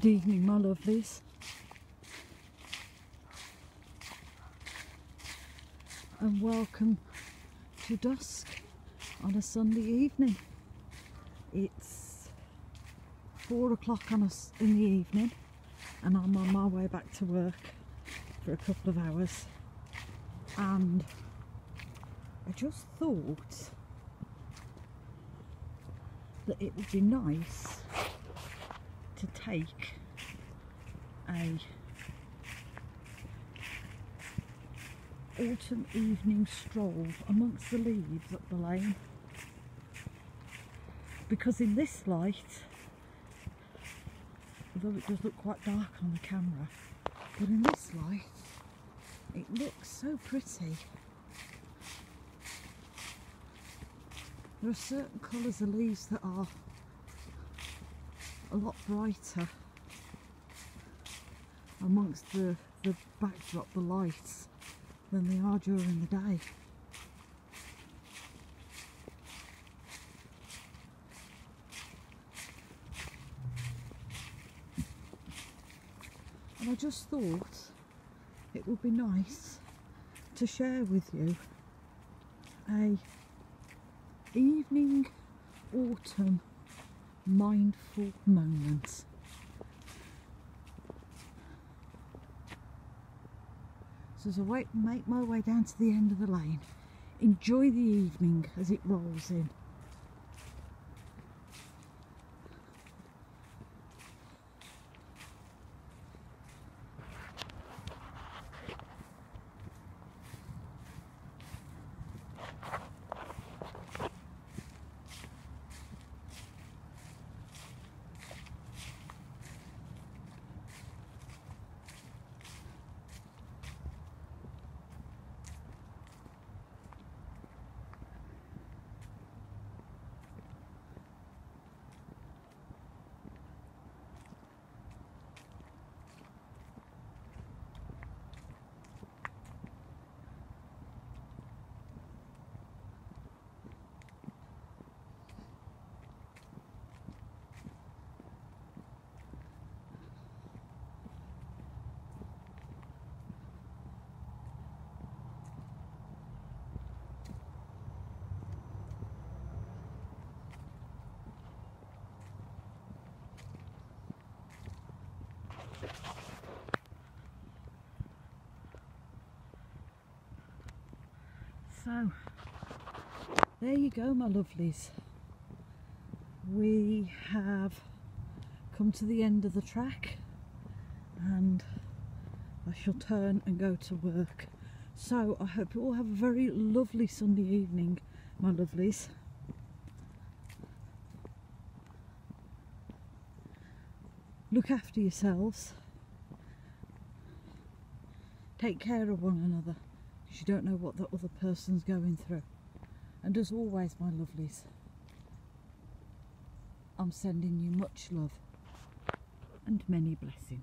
Good evening, my lovelies. And welcome to dusk on a Sunday evening. It's four o'clock on us in the evening, and I'm on my way back to work for a couple of hours. And I just thought that it would be nice to take a autumn evening stroll amongst the leaves up the lane. Because in this light although it does look quite dark on the camera but in this light it looks so pretty. There are certain colours of leaves that are a lot brighter amongst the, the backdrop, the lights, than they are during the day. And I just thought it would be nice to share with you a evening autumn mindful moment. So as I wait, make my way down to the end of the lane, enjoy the evening as it rolls in. So, there you go, my lovelies. We have come to the end of the track and I shall turn and go to work. So, I hope you all have a very lovely Sunday evening, my lovelies. Look after yourselves. Take care of one another because you don't know what the other person's going through. And as always, my lovelies, I'm sending you much love and many blessings.